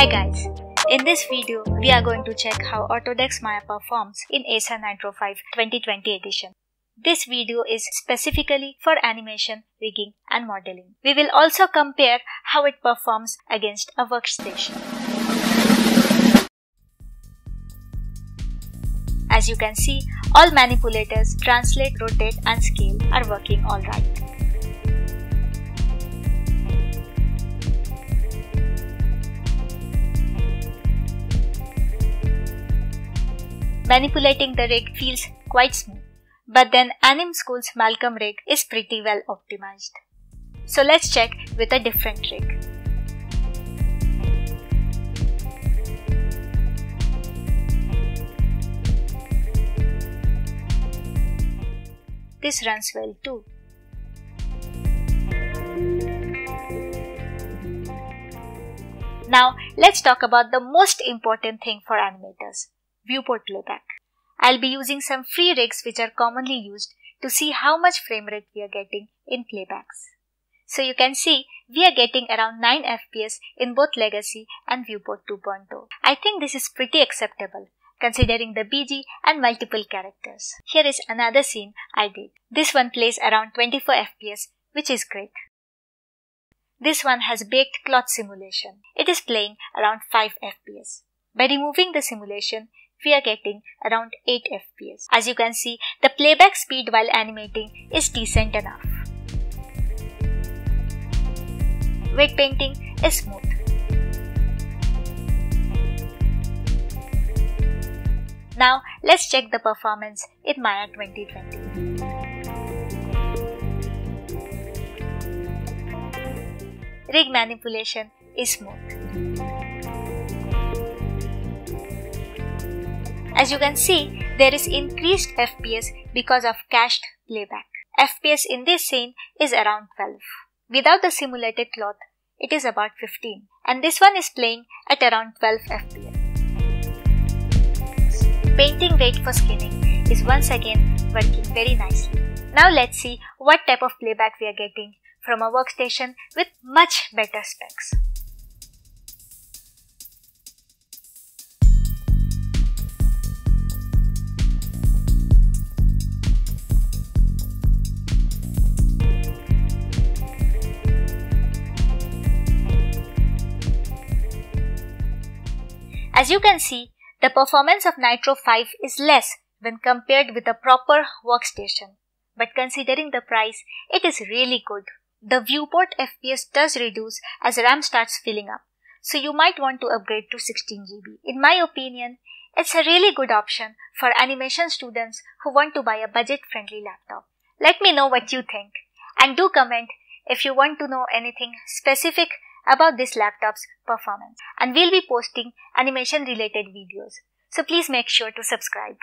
Hi guys, in this video we are going to check how Autodesk Maya performs in Acer Nitro 5 2020 edition. This video is specifically for animation, rigging and modeling. We will also compare how it performs against a workstation. As you can see, all manipulators, translate, rotate and scale are working alright. Manipulating the rig feels quite smooth. But then AnimSchool's Malcolm rig is pretty well optimized. So let's check with a different rig. This runs well too. Now let's talk about the most important thing for animators, viewport playback. I'll be using some free rigs which are commonly used to see how much frame rate we are getting in playbacks. So you can see we are getting around 9 FPS in both Legacy and Viewport 2.0. I think this is pretty acceptable considering the BG and multiple characters. Here is another scene I did. This one plays around 24 FPS which is great. This one has baked cloth simulation. It is playing around 5 FPS. By removing the simulation, we are getting around 8 FPS. As you can see, the playback speed while animating is decent enough. Weight painting is smooth. Now let's check the performance in Maya 2020. Rig manipulation is smooth. As you can see, there is increased FPS because of cached playback. FPS in this scene is around 12. Without the simulated cloth, it is about 15 and this one is playing at around 12 FPS. Painting weight for skinning is once again working very nicely. Now let's see what type of playback we are getting from a workstation with much better specs. As you can see, the performance of Nitro 5 is less when compared with a proper workstation. But considering the price, it is really good. The viewport FPS does reduce as RAM starts filling up, so you might want to upgrade to 16GB. In my opinion, it's a really good option for animation students who want to buy a budget-friendly laptop. Let me know what you think and do comment if you want to know anything specific about this laptop's performance and we'll be posting animation related videos. So please make sure to subscribe.